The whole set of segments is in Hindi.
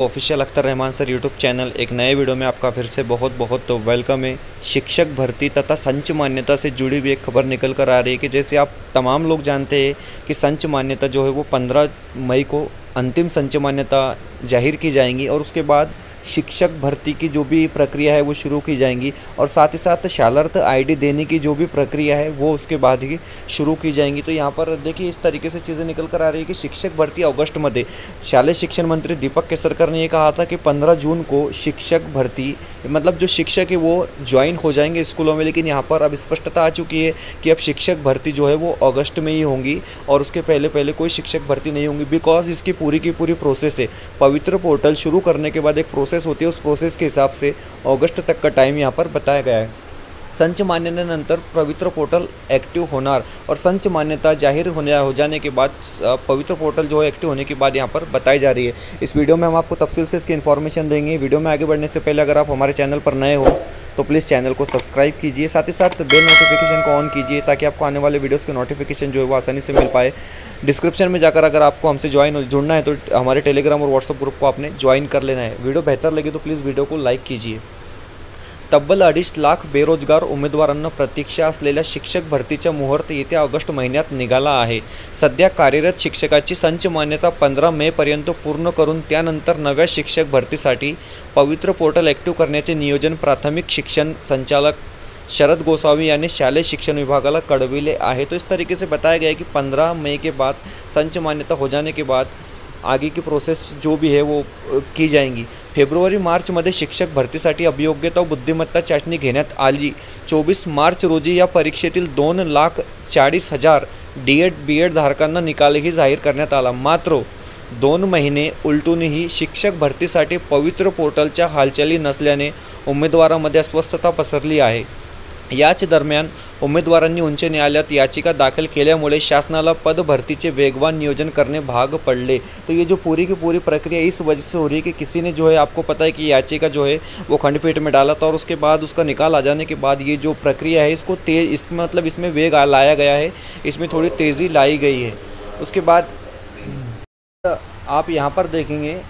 Official Akhtar Rahman sir YouTube channel एक नए वीडियो में आपका फिर से बहुत बहुत तो वेलकम है। शिक्षक भर्ती तथा संच मान्यता से जुड़ी हुई एक खबर निकल कर आ रही है कि जैसे आप तमाम लोग जानते हैं कि संच मान्यता जो है वो 15 मई को अंतिम संच मान्यता ज़ाहिर की जाएँगी और उसके बाद शिक्षक भर्ती की जो भी प्रक्रिया है वो शुरू की जाएँगी और साथ ही साथ शालार्थ आईडी देने की जो भी प्रक्रिया है वो उसके बाद ही शुरू की जाएँगी। तो यहाँ पर देखिए, इस तरीके से चीज़ें निकल कर आ रही है कि शिक्षक भर्ती अगस्तमध्ये शालेय शिक्षण मंत्री दीपक केसरकर ने ये कहा था कि पंद्रह जून को शिक्षक भर्ती मतलब जो शिक्षक है वो ज्वाइन हो जाएँगे स्कूलों में, लेकिन यहाँ पर अब स्पष्टता आ चुकी है कि अब शिक्षक भर्ती जो है वो अगस्त में ही होंगी और उसके पहले पहले कोई शिक्षक भर्ती नहीं होंगी बिकॉज़ इसकी पूरी की पूरी प्रोसेस है। पवित्र पोर्टल शुरू करने के बाद एक प्रोसेस होती है। उस प्रोसेस के हिसाब से ऑगस्ट तक का टाइम यहाँ पर बताया गया है। संच मान्यतेनंतर पवित्र पोर्टल एक्टिव होना और संच मान्यता ज़ाहिर होने हो जाने के बाद पवित्र पोर्टल जो है एक्टिव होने के बाद यहाँ पर बताई जा रही है। इस वीडियो में हम आपको तफसील से इसकी इन्फॉर्मेशन देंगे। वीडियो में आगे बढ़ने से पहले अगर आप हमारे चैनल पर नए हो तो प्लीज़ चैनल को सब्सक्राइब कीजिए, साथ ही साथ बेल नोटिफिकेशन को ऑन कीजिए ताकि आपको आने वाले वीडियोस के नोटिफिकेशन जो है वो आसानी से मिल पाए। डिस्क्रिप्शन में जाकर अगर आपको हमसे ज्वाइन जुड़ना है तो हमारे टेलीग्राम और व्हाट्सअप ग्रुप को आपने ज्वाइन कर लेना है। वीडियो बेहतर लगे तो प्लीज़ वीडियो को लाइक कीजिए। तब्बल अडीच लाख बेरोजगार उमेदवारांना प्रतीक्षा असलेल्या शिक्षक भरतीचा मुहूर्त येत्या ऑगस्ट महिन्यात निघाला आहे. सध्या कार्यरत शिक्षकाची संच मान्यता पंधरा मेपर्यंत पूर्ण करून त्यानंतर नव्या शिक्षक भरतीसाठी पवित्र पोर्टल ॲक्टिव्ह करण्याचे नियोजन प्राथमिक शिक्षण संचालक शरद गोस्वामी यांनी शालेय शिक्षण विभागाला कड़विले आहे. तो इस तरीके से बताया गया है कि पंद्रह मई के बाद संच मान्यता हो जाने के बाद आगे की प्रोसेस जो भी है वो की जाएंगी। फेब्रुवारी मार्चमध्ये शिक्षक भरतीसाठी अभियोग्यता व बुद्धिमत्ता चाचणी घेण्यात आली. चोवीस मार्च रोजी या परीक्षेतील दोन लाख चाळीस हजार डी एड बी एड धारकांना निकालही जाहीर करण्यात आला. मात्र दोन महिने उलटूनही शिक्षक भरतीसाठी पवित्र पोर्टलच्या हालचाली नसल्याने उमेदवारामध्ये अस्वस्थता पसरली आहे. याच दरम्यान उमेदवारांनी उच्च न्यायालयात याचिका दाखल केल्यामुळे शासनाला पदभर्तीचे वेगवान नियोजन करने भाग पड़े तो ये जो पूरी की पूरी प्रक्रिया इस वजह से हो रही है कि किसी ने जो है, आपको पता है कि याचिका जो है, वो खंडपीठ में डाला था और उसके बाद उसका निकाल आ जाने के बाद ये जो प्रक्रिया है, इसको तेज, इसमें मतलब इसमें वेग लाया गया है, इसमें थोड़ी तेज़ी लाई गई है। उसके बाद आप यहाँ पर देखेंगे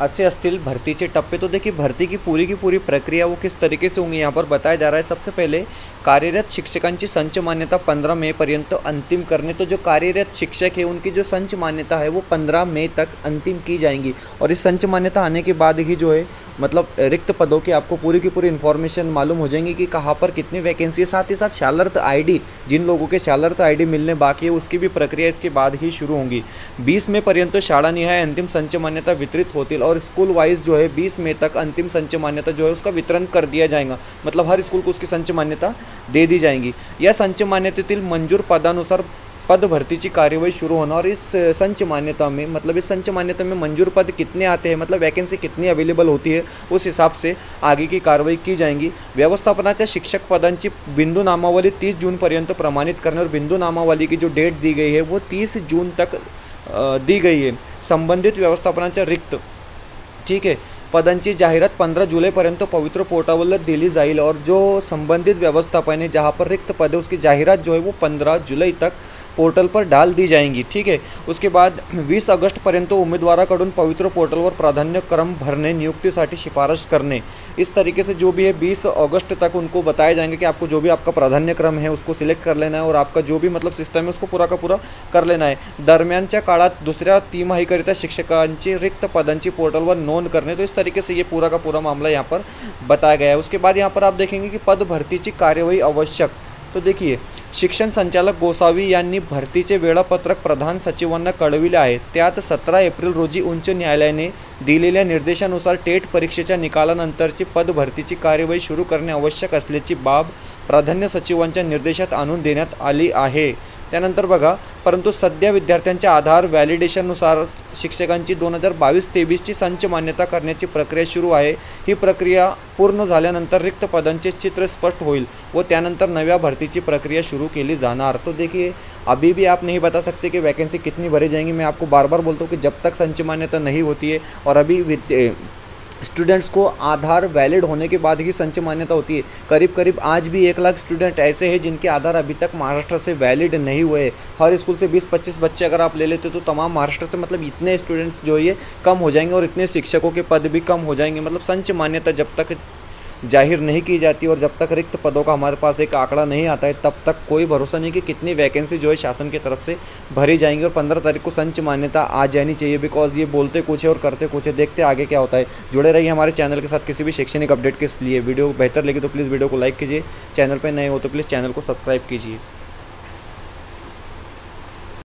असे असतील, भरतीचे टप्पे तो देखिए भर्ती की पूरी की पूरी प्रक्रिया वो किस तरीके से होंगी यहाँ पर बताया जा रहा है। सबसे पहले, कार्यरत शिक्षकांची संच मान्यता पंद्रह मई पर्यंत अंतिम करने तो जो कार्यरत शिक्षक है, उनकी जो संच मान्यता है वो पंद्रह मई तक अंतिम की जाएँगी। और इस संच मान्यता आने के बाद ही जो है मतलब रिक्त पदों की आपको पूरी की पूरी इन्फॉर्मेशन मालूम हो जाएँगी कि कहाँ पर कितनी वैकेंसी है। साथ ही साथ शालर्थ आईडी जिन लोगों के शालर्थ आईडी मिलने बाकी है, उसकी भी प्रक्रिया इसके बाद ही शुरू होंगी। बीस मई पर्यंत शाळा निहाय अंतिम संच मान्यता वितरित होती और स्कूल वाइज जो है बीस मई तक अंतिम संच मान्यता जो है उसका वितरण कर दिया जाएगा। मतलब हर स्कूल को उसकी संच मान्यता दे दी जाएँगी। या संच मान्यतेतील मंजूर पदानुसार पद भर्ती कार्यवाही शुरू होना और इस संच मान्यता में मतलब इस संच मान्यता में मंजूर पद कितने आते हैं मतलब वैकेंसी कितनी अवेलेबल होती है, उस हिसाब से आगे की कार्रवाई की जाएँगी। व्यवस्थापनाच्या शिक्षक पदांची बिंदू नामावली तीस जूनपर्यंत प्रमाणित करने और बिंदू नामावली की जो डेट दी गई है, वो तीस जून तक दी गई है। संबंधित व्यवस्थापनाच्या रिक्त ठीक है पदांची जाहिरात पंद्रह जुलैपर्यंत पवित्र पोर्टावर दिली जाईल और जो संबंधित व्यवस्थापन है जहाँ पर रिक्त पद है उसकी जाहिरात जो है वो पंद्रह जुलाई तक पोर्टल पर डाल दी जाएँगी, ठीक है? उसके बाद 20 अगस्टपर्यंत उमेदवाराकडून पवित्र पोर्टल पोर्टलवर प्राधान्यक्रम भरने नियुक्ति नियुक्तीसाठी शिफारस करने इस तरीके से जो भी है 20 अगस्त तक उनको बताया जाएँगे कि आपको जो भी आपका प्राधान्यक्रम है, उसको सिलेक्ट कर लेना है और आपका जो भी मतलब सिस्टम है, उसको पूरा का पूरा कर लेना है. दरम्यानच्या काळात दुसऱ्या तिमाहीकरिता शिक्षकांची, रिक्त पदांची पोर्टलवर नोंद करने तो इस तरीके से ये पूरा का पूरा मामला यहाँ पर बताया गया है. उसके बाद यहाँ पर आप देखेंगे कि पद भरतीची कार्यवाही आवश्यक. तो देखिए शिक्षण संचालक गोसावी यांनी भरतीचे वेळापत्रक प्रधान सचिवांना कळविले आहे. त्यात सतरा एप्रिल रोजी उच्च न्यायालयाने दिलेल्या निर्देशानुसार टेट परीक्षेच्या निकालानंतरची पदभरतीची कार्यवाही सुरू करणे आवश्यक असल्याची बाब प्राधान्य सचिवांच्या निर्देशात आणून देण्यात आली आहे. त्यानंतर बघा परंतु सध्या विद्यार्थ्यांच्या आधार व्हॅलिडेशननुसार शिक्षकांची दोन हजार बावीस तेवीसची संच मान्यता करण्याची प्रक्रिया सुरू आहे. ही प्रक्रिया पूर्ण झाल्यानंतर रिक्त पदांचे चित्र स्पष्ट होईल व त्यानंतर नव्या भरतीची प्रक्रिया शुरू केली जाणार. तो देखिए अभी भी आप नहीं बता सकते कि वैकेंसी कितनी भरी जाएंगी. मैं आपको बार बार बोलता हूँ कि जब तक संच मान्यता नहीं होती है और अभी स्टूडेंट्स को आधार वैलिड होने के बाद ही संचय मान्यता होती है। करीब करीब आज भी एक लाख स्टूडेंट ऐसे हैं जिनके आधार अभी तक महाराष्ट्र से वैलिड नहीं हुए हर स्कूल से 20-25 बच्चे अगर आप ले लेते तो तमाम महाराष्ट्र से मतलब इतने स्टूडेंट्स जो ये कम हो जाएँगे और इतने शिक्षकों के पद भी कम हो जाएँगे। मतलब संच मान्यता जब तक ज़ाहिर नहीं की जाती और जब तक रिक्त पदों का हमारे पास एक आंकड़ा नहीं आता है, तब तक कोई भरोसा नहीं कि कितनी वैकेंसी जो है शासन की तरफ़ से भरी जाएँगी और पंद्रह तारीख को संच मान्यता आ जानी चाहिए। बिकॉज़ ये बोलते कुछ है और करते कुछ है, देखते आगे क्या होता है। जुड़े रहिए हमारे चैनल के साथ किसी भी शैक्षणिक अपडेट के लिए। वीडियो बेहतर लगी तो प्लीज़ वीडियो को लाइक कीजिए। चैनल पर नए हो तो प्लीज़ चैनल को सब्सक्राइब कीजिए।